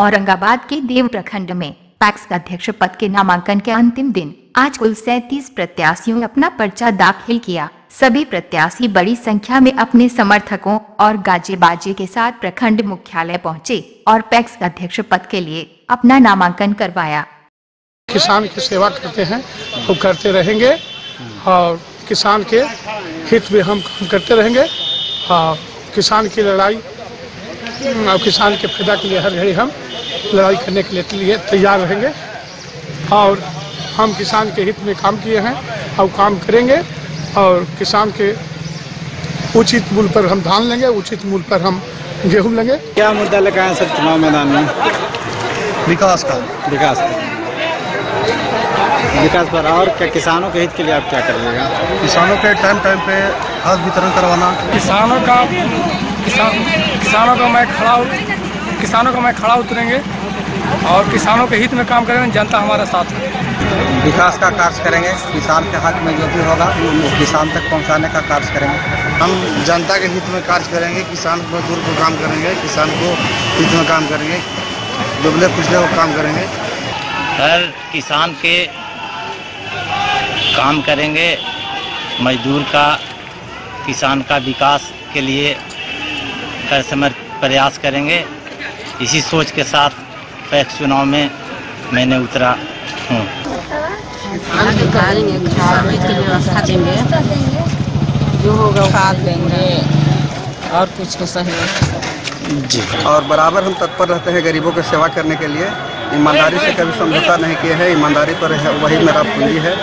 औरंगाबाद के देव प्रखंड में पैक्स अध्यक्ष पद के नामांकन के अंतिम दिन। आज कुल सैतीस प्रत्याशियों ने अपना पर्चा दाखिल किया। सभी प्रत्याशी बड़ी संख्या में अपने समर्थकों और गाजे बाजे के साथ प्रखंड मुख्यालय पहुँचे और पैक्स अध्यक्ष पद के लिए अपना नामांकन करवाया। किसान की सेवा करते हैं वो करते रहेंगे और किसान के हित में हम काम करते रहेंगे। और किसान की लड़ाई और किसान के फ़ायदा के लिए हर घड़ी हम लड़ाई करने के लिए, तैयार रहेंगे। और हम किसान के हित में काम किए हैं और काम करेंगे और किसान के उचित मूल्य पर हम धान लेंगे उचित मूल्य पर हम गेहूँ लेंगे। क्या मुद्दा आए सर चुनाव मैदान में? विकास का। विकास पर विकास पर और क्या किसानों के हित के लिए आप क्या करिएगा किसानों के टाइम टाइम पे खाद वितरण करवाना। किसानों का किसान किसानों का मैं खड़ा उत- किसानों का मैं खड़ा उतरेंगे और किसानों के हित में काम करेंगे जनता हमारा साथ है। विकास का कार्य करेंगे किसान के हक में जो भी होगा वो किसान तक पहुँचाने का कार्य करेंगे। हम जनता के हित में कार्य करेंगे किसान मजदूर को काम करेंगे किसान को हित में काम करेंगे दुबले पिछले को काम करेंगे। हर किसान के काम करेंगे मजदूर का किसान का विकास के लिए हर समय प्रयास करेंगे। इसी सोच के साथ पैक्स चुनाव में मैंने उतरा हूँ। जो होगा खाद देंगे। और कुछ को सहयोग और बराबर हम तत्पर रहते हैं गरीबों की सेवा करने के लिए। ईमानदारी से कभी समझौता नहीं किए हैं। ईमानदारी पर है वही मेरा पूंजी है।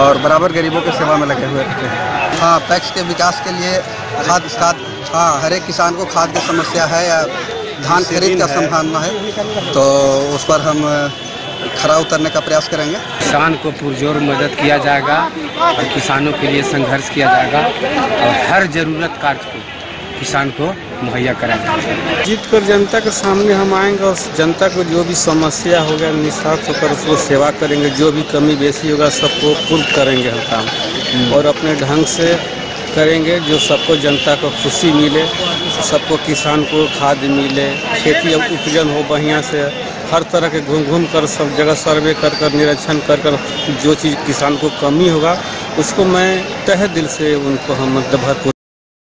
और बराबर गरीबों की सेवा में लगे हुए रहते हैं। हाँ पैक्स के विकास के लिए खाद खाद हाँ हर एक किसान को खाद की समस्या है या धान खरीद का संभावना है तो उस पर हम खरा उतरने का प्रयास करेंगे। किसान को पुरजोर मदद किया जाएगा और किसानों के लिए संघर्ष किया जाएगा और हर ज़रूरत कार्य को किसान को मुहैया कराया जाएगा। जीत कर जनता के सामने हम आएँगे और जनता को जो भी समस्या होगा निस्वार्थ होकर उसको सेवा करेंगे जो भी कमी बेसी होगा सबको पूर्ण करेंगे हम काम। और अपने ढंग से करेंगे, जो सबको जनता को खुशी मिले, सबको किसान को खाद मिले, खेती उपजन हो बढ़िया से, हर तरह के घूम घूम कर, सब जगह सर्वे कर कर, निरीक्षण कर कर, जो चीज़ किसान को कमी होगा, उसको मैं तह दिल से उनको हम भरपूर